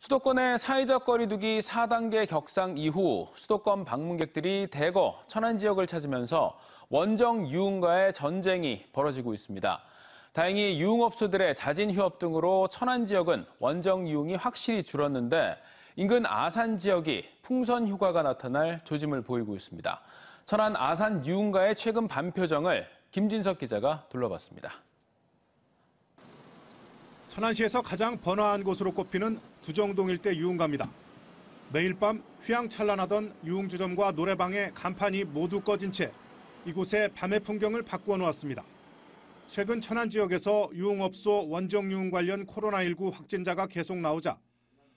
수도권의 사회적 거리두기 4단계 격상 이후 수도권 방문객들이 대거 천안 지역을 찾으면서 원정 유흥과의 전쟁이 벌어지고 있습니다. 다행히 유흥업소들의 자진 휴업 등으로 천안 지역은 원정 유흥이 확실히 줄었는데 인근 아산 지역이 풍선 휴가가 나타날 조짐을 보이고 있습니다. 천안 아산 유흥가의 최근 반표정을 김진석 기자가 둘러봤습니다. 천안시에서 가장 번화한 곳으로 꼽히는 두정동 일대 유흥가입니다. 매일 밤 휘황찬란하던 유흥주점과 노래방의 간판이 모두 꺼진 채 이곳의 밤의 풍경을 바꾸어 놓았습니다. 최근 천안 지역에서 유흥업소 원정유흥 관련 코로나19 확진자가 계속 나오자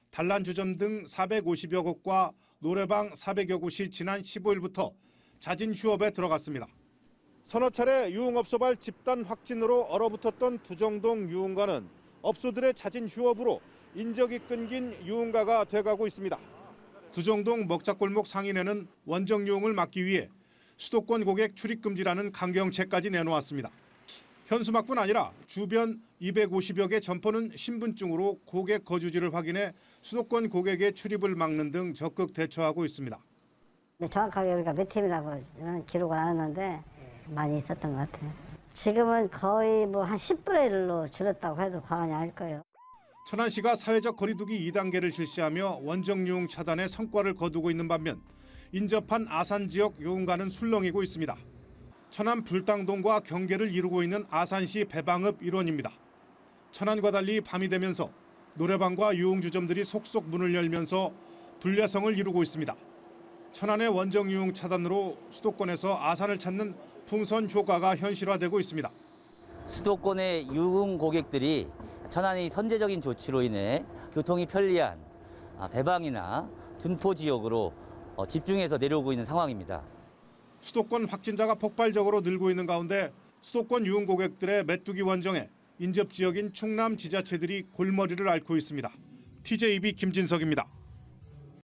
단란주점 등 450여 곳과 노래방 400여 곳이 지난 15일부터 자진 휴업에 들어갔습니다. 서너 차례 유흥업소발 집단 확진으로 얼어붙었던 두정동 유흥가는 업소들의 자진 휴업으로 인적이 끊긴 유흥가가 돼가고 있습니다. 두정동 먹자골목 상인에는 원정 유흥을 막기 위해 수도권 고객 출입 금지라는 강경책까지 내놓았습니다. 현수막뿐 아니라 주변 250여 개 점포는 신분증으로 고객 거주지를 확인해 수도권 고객의 출입을 막는 등 적극 대처하고 있습니다. 정확하게 우리가 몇 팀이라고 기록을 안 했는데 많이 있었던 것 같아요. 지금은 거의 뭐 한 10분의 1로 줄었다고 해도 과언이 아닐 거예요. 천안 시가 사회적 거리두기 2단계를 실시하며 원정 유흥 차단에 성과를 거두고 있는 반면 인접한 아산 지역 유흥가는 술렁이고 있습니다. 천안 불당동과 경계를 이루고 있는 아산시 배방읍 일원입니다. 천안과 달리 밤이 되면서 노래방과 유흥주점들이 속속 문을 열면서 불야성을 이루고 있습니다. 천안의 원정 유흥 차단으로 수도권에서 아산을 찾는 풍선 효과가 현실화되고 있습니다. 수도권의 유흥 고객들이 천안의 선제적인 조치로 인해 교통이 편리한 아, 배방이나 둔포 지역으로 어, 집중해서 내려오고 있는 상황입니다. 수도권 확진자가 폭발적으로 늘고 있는 가운데 수도권 유흥 고객들의 메뚜기 원정에 인접 지역인 충남 지자체들이 골머리를 앓고 있습니다. TJB 김진석입니다.